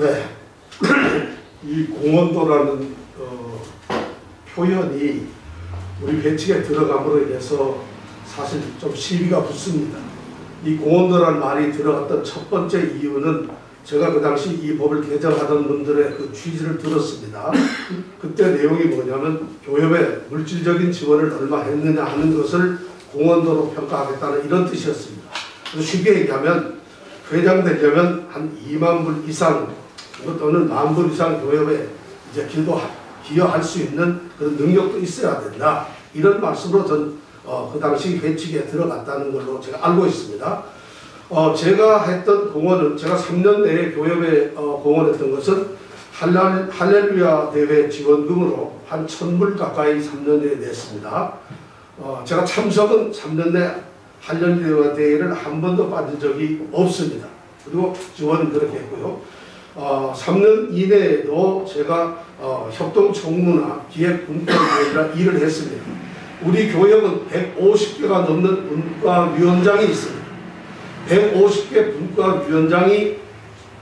네. 이 공원도라는 어, 표현이 우리 배측에 들어감으로 인해서 사실 좀 시비가 붙습니다. 이 공원도라는 말이 들어갔던 첫 번째 이유는 제가 그 당시 이 법을 개정하던 분들의 그 취지를 들었습니다. 그때 내용이 뭐냐면 교협에 물질적인 지원을 얼마 했느냐 하는 것을 공원도로 평가하겠다는 이런 뜻이었습니다. 쉽게 얘기하면 회장되려면 한 2만 불 이상 또는 만불 이상 교협에 이제 기도 기여할 수 있는 그런 능력도 있어야 된다. 이런 말씀으로 전, 어, 그 당시 회칙에 들어갔다는 걸로 제가 알고 있습니다. 어, 제가 했던 공헌은 제가 3년 내에 교협에 어, 공헌했던 것은 할렐, 할렐루야 대회 지원금으로 한 천불 가까이 3년 내에 냈습니다. 어, 제가 참석은 3년 내 할렐루야 대회를 한 번도 빠진 적이 없습니다. 그리고 지원은 그렇게 했고요. 어, 3년 이내에도 제가 어, 협동총무나 기획분과위원이라 일을 했습니다. 우리 교역은 150개가 넘는 분과위원장이 있습니다. 150개 분과위원장이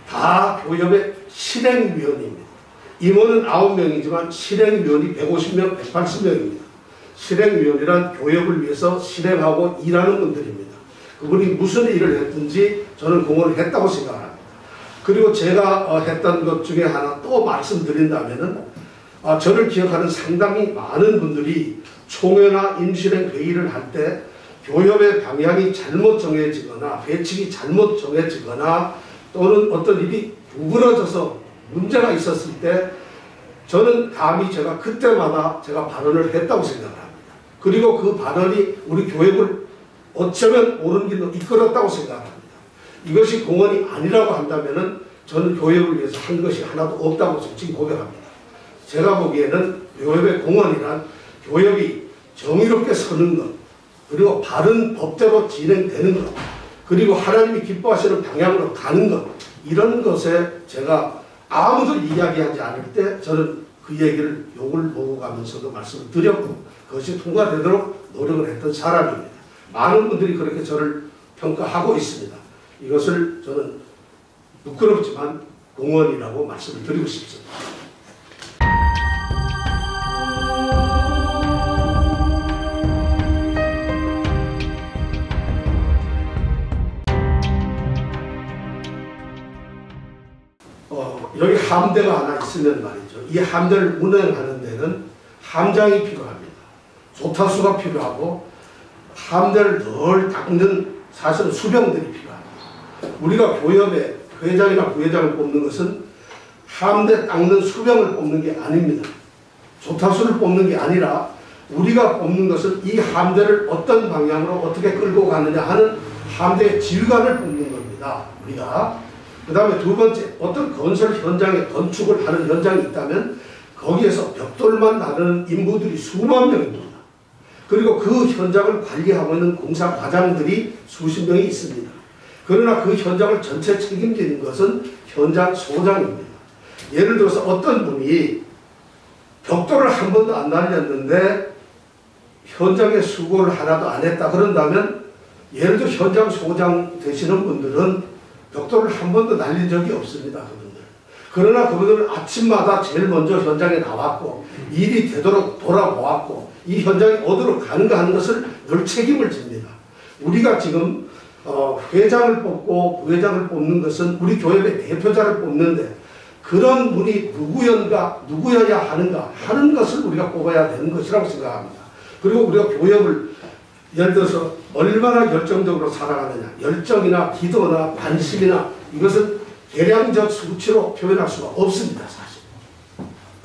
다 교협의 실행위원입니다. 임원은 9명이지만 실행위원이 150명, 180명입니다. 실행위원이란 교협을 위해서 실행하고 일하는 분들입니다. 그분이 무슨 일을 했든지 저는 공헌을 했다고 생각합니다. 그리고 제가 어, 했던 것 중에 하나 또 말씀드린다면은 어, 저를 기억하는 상당히 많은 분들이 총회나 임실행 회의를 할 때 교협의 방향이 잘못 정해지거나 배측이 잘못 정해지거나 또는 어떤 일이 구부러져서 문제가 있었을 때 저는 감히 제가 그때마다 제가 발언을 했다고 생각합니다. 그리고 그 발언이 우리 교육을 어쩌면 옳은 길로 이끌었다고 생각합니다. 이것이 공헌이 아니라고 한다면 저는 교육을 위해서 한 것이 하나도 없다고 솔직히 고백합니다. 제가 보기에는 교육의 공헌이란 교육이 정의롭게 서는 것, 그리고 바른 법대로 진행되는 것 그리고 하나님이 기뻐하시는 방향으로 가는 것 이런 것에 제가 아무도 이야기하지 않을 때 저는 그 얘기를 욕을 먹어가면서도 말씀을 드렸고 그것이 통과되도록 노력을 했던 사람입니다. 많은 분들이 그렇게 저를 평가하고 있습니다. 이것을 저는 부끄럽지만 공헌이라고 말씀을 드리고 싶습니다. 여기 함대가 하나 있으면 말이죠. 이 함대를 운행하는 데는 함장이 필요합니다. 조타수가 필요하고 함대를 늘 닦는 사실은 수병들이 필요합니다. 우리가 교협에 회장이나 부회장을 뽑는 것은 함대 닦는 수병을 뽑는 게 아닙니다. 조타수를 뽑는 게 아니라 우리가 뽑는 것은 이 함대를 어떤 방향으로 어떻게 끌고 가느냐 하는 함대의 지휘관을 뽑는 겁니다. 우리가 그 다음에 두 번째 어떤 건설 현장에 건축을 하는 현장이 있다면 거기에서 벽돌만 나르는 인부들이 수만 명입니다. 그리고 그 현장을 관리하고 있는 공사 과장들이 수십 명이 있습니다. 그러나 그 현장을 전체 책임지는 것은 현장 소장입니다. 예를 들어서 어떤 분이 벽돌을 한 번도 안 날렸는데 현장에 수고를 하나도 안 했다 그런다면 예를 들어 현장 소장 되시는 분들은 벽돌을 한 번도 날린 적이 없습니다. 그분들. 그러나 그분들은 아침마다 제일 먼저 현장에 나왔고 일이 되도록 돌아보았고 이 현장이 어디로 가는가 하는 것을 늘 책임을 집니다. 우리가 지금 어, 회장을 뽑고 부회장을 뽑는 것은 우리 교회의 대표자를 뽑는데 그런 분이 누구연가 누구여야 하는가 하는 것을 우리가 뽑아야 되는 것이라고 생각합니다. 그리고 우리가 교역을 예를 들어서 얼마나 열정적으로 살아가느냐 열정이나 기도나 관심이나 이것은 계량적 수치로 표현할 수가 없습니다 사실.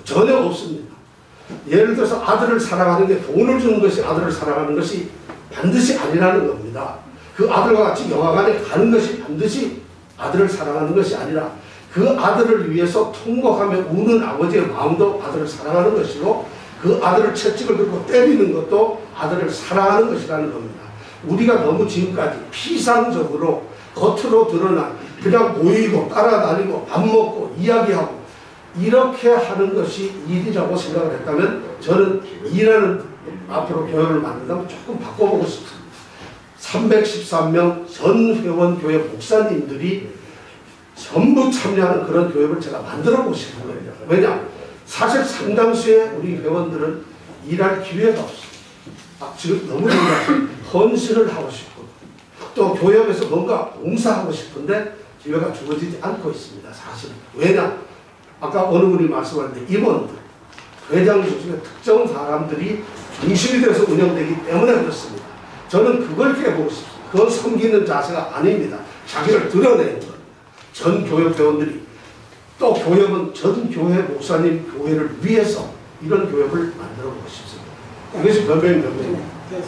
전혀 없습니다. 예를 들어서 아들을 사랑하는 게 돈을 주는 것이 아들을 사랑하는 것이 반드시 아니라는 겁니다 그 아들과 같이 영화관에 가는 것이 반드시 아들을 사랑하는 것이 아니라 그 아들을 위해서 통곡하며 우는 아버지의 마음도 아들을 사랑하는 것이고 그 아들을 채찍을 들고 때리는 것도 아들을 사랑하는 것이라는 겁니다. 우리가 너무 지금까지 피상적으로 겉으로 드러난 그냥 모이고 따라다니고 밥 먹고 이야기하고 이렇게 하는 것이 일이라고 생각을 했다면 저는 일하는 앞으로 교회를 만든다면 조금 바꿔보고 싶습니다. 313명 전 회원교회 목사님들이 전부 참여하는 그런 교회를 제가 만들어 보고 싶은 거예요. 왜냐? 사실 상당수의 우리 회원들은 일할 기회가 없어요. 아, 지금 너무 헌신을 하고 싶고 또 교회에서 뭔가 봉사하고 싶은데 기회가 주어지지 않고 있습니다. 사실은. 왜냐? 아까 어느 분이 말씀하셨는데 임원들, 회장 중에 특정 사람들이 중심이 돼서 운영되기 때문에 그렇습니다. 저는 그걸 깨보고 싶습니다. 그건 섬기는 자세가 아닙니다. 자기를 드러내는 것. 전 교회 회원들이 또 교회는 전 교회 목사님 교회를 위해서 이런 교회를 만들어 보고 싶습니다. 이것이 변명입니다. 네,